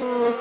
you.